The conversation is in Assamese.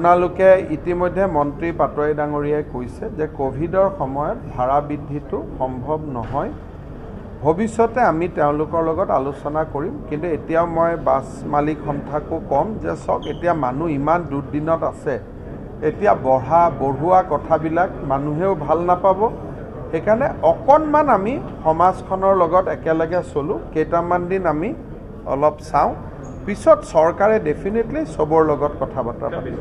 আপোনালোকে ইতিমধ্যে মন্ত্ৰী পাটোৱাৰী ডাঙৰীয়াই কৈছে যে ক'ভিডৰ সময়ত ভাড়া বৃদ্ধিটো সম্ভৱ নহয়। ভৱিষ্যতে আমি তেওঁলোকৰ লগত আলোচনা কৰিম কিন্তু এতিয়াও মই বাছ মালিক সন্থাকো ক'ম যে চাওক এতিয়া মানুহ ইমান দুৰ্দিনত আছে। এতিয়া বঢ়া বঢ়োৱা কথাবিলাক মানুহেও ভাল নাপাব। সেইকাৰণে অকণমান আমি সমাজখনৰ লগত একেলগে চলোঁ কেইটামান দিন আমি অলপ চাওঁ। পিছত চৰকাৰে ডেফিনেটলি চবৰ লগত কথা বতৰা পাতিব।